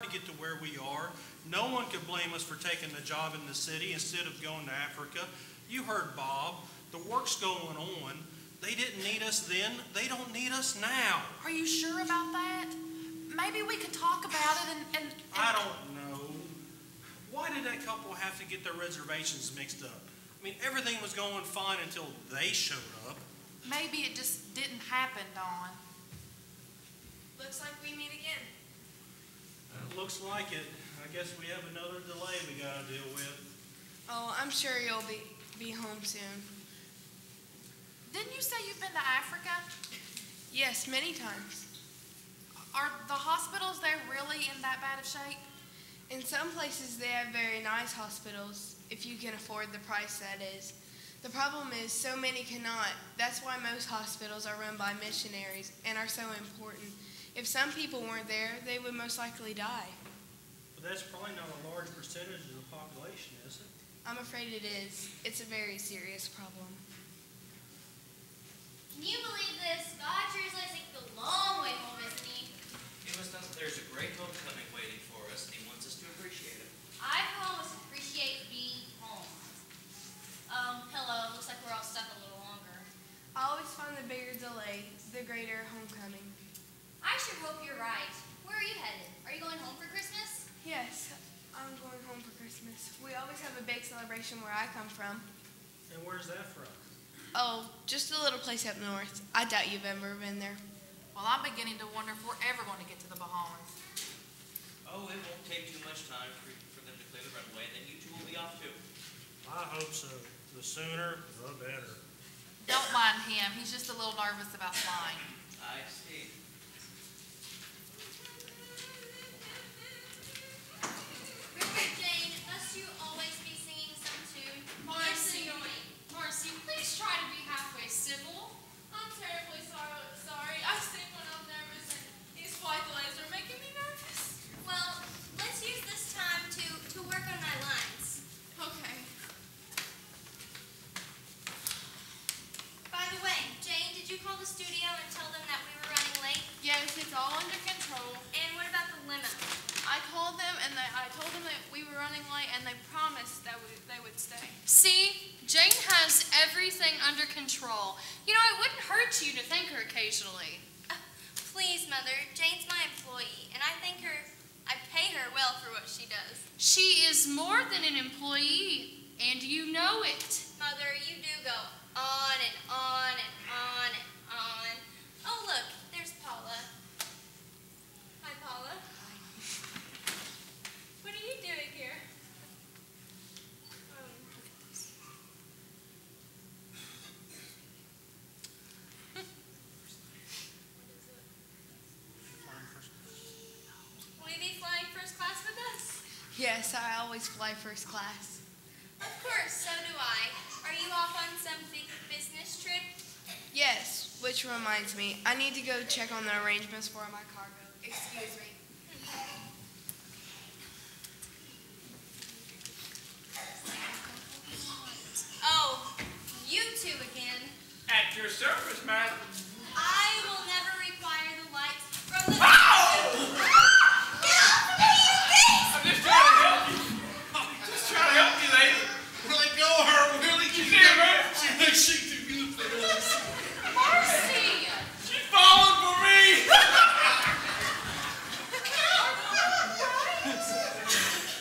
to get to where we are. No one could blame us for taking the job in the city instead of going to Africa. You heard Bob. The work's going on. They didn't need us then. They don't need us now. Are you sure about that? Maybe we could talk about it and, and, and I don't know. Why did that couple have to get their reservations mixed up? I mean, everything was going fine until they showed up. maybe it just didn't happen, Dawn. Looks like we meet again. It looks like it. I guess we have another delay we gotta deal with. Oh, I'm sure you'll be, be home soon. Didn't you say you've been to Africa? Yes, many times. Are the hospitals there really in that bad of shape? In some places, they have very nice hospitals, if you can afford the price, that is. The problem is, so many cannot. That's why most hospitals are run by missionaries and are so important. If some people weren't there, they would most likely die. But that's probably not a large percentage of the population, is it? I'm afraid it is. It's a very serious problem. Can you believe this? God sure is like the long way home, isn't he? He must know that there's a great homecoming waiting for us, and he wants us to appreciate it. I promise to appreciate being home. Um, hello. Looks like we're all stuck a little longer. I always find the bigger delay, the greater homecoming. I sure hope you're right. Where are you headed? Are you going home for Christmas? Yes, I'm going home for Christmas. We always have a big celebration where I come from. And where's that from? Oh, just a little place up north. I doubt you've ever been there. Well, I'm beginning to wonder if we're ever going to get to the Bahamas. Oh, it won't take too much time for, for them to clear the runway, and then you two will be off too. I hope so. The sooner, the better. Don't mind him. He's just a little nervous about flying. That we were running late, and they promised that we, they would stay. See, Jane has everything under control. You know, it wouldn't hurt you to thank her occasionally. Uh, please, Mother. Jane's my employee, and I thank her. I pay her well for what she does. She is more than an employee, and you know it. Mother, you do go on and on and on and on. Oh, look, there's Paula. Hi, Paula. Hi. What are you doing here? Um, will you be flying first class with us? Yes, I always fly first class. Of course, so do I. Are you off on some big business trip? Yes, which reminds me, I need to go check on the arrangements for my cargo. Excuse me. she Mercy! She falling for me!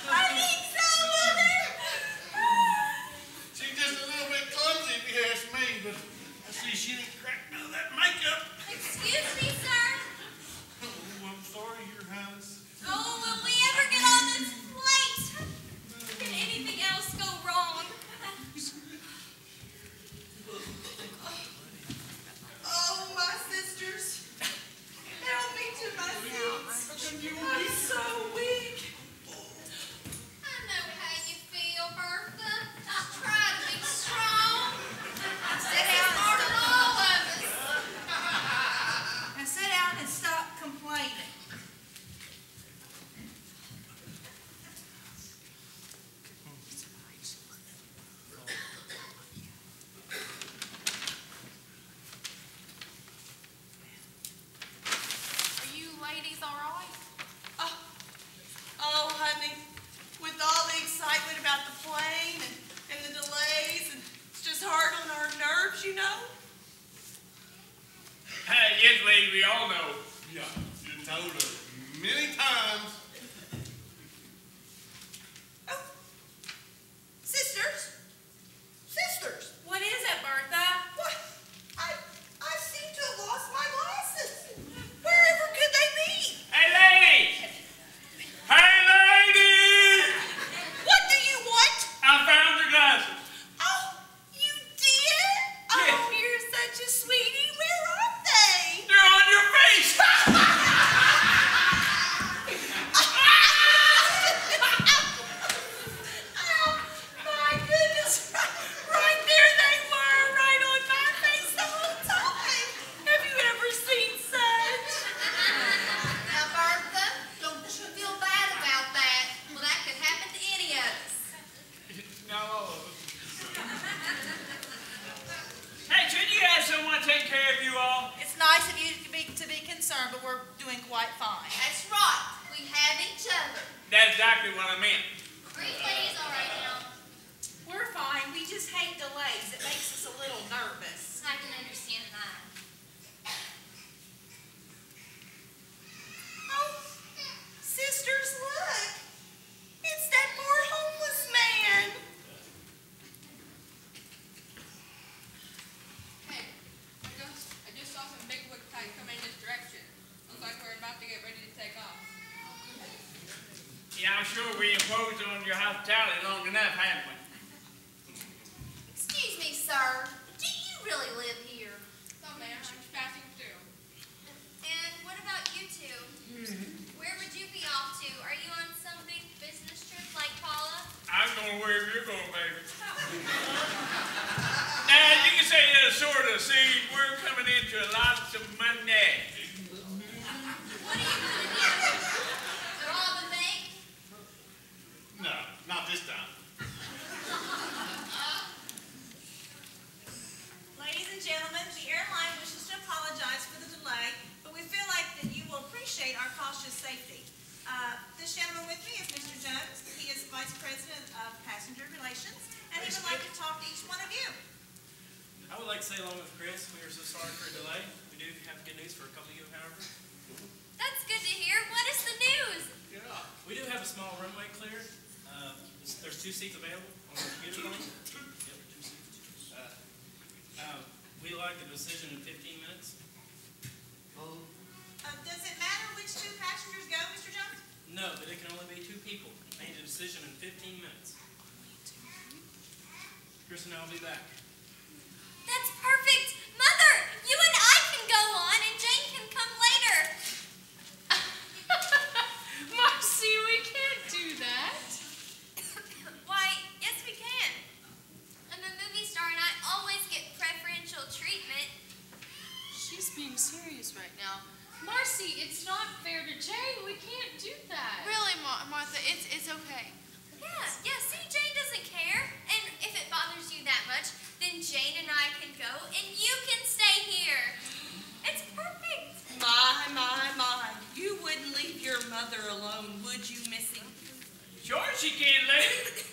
I! She's just a little bit clumsy if you ask me, but I see she didn't crack none of that makeup. Excuse me, concerned, but we're doing quite fine. That's right. We have each other. That's exactly what I meant. Briefly is all right now. We're fine. We just hate delays. It makes us a little nervous. Hospitality long enough, haven't we? Excuse me, sir. Do you really live here? So, man, I'm just passing through. And what about you two? Mm-hmm. Where would you be off to? Are you on some big business trip like Paula? I'm going wherever you're going, baby. now, you can say that sort of. See, we're coming into lots of money. What are you gonna do? Rob a bank? No, not this time. Ladies and gentlemen, the airline wishes to apologize for the delay, but we feel like that you will appreciate our cautious safety. Uh, This gentleman with me is Mr. Jones. He is Vice President of Passenger Relations, and he would like to talk to each one of you. I would like to say along with Chris, we are so sorry for a delay. We do have good news for a couple of you, however. That's good to hear. What is the news? Yeah. We do have a small runway cleared. Uh, there's- there's two seats available on the commuter plane. Yep, two seats. Uh, uh, We like a decision in 15 minutes. Two passengers go, Mr. Jones? No, but it can only be two people. I need a decision in 15 minutes. Chris and I will be back.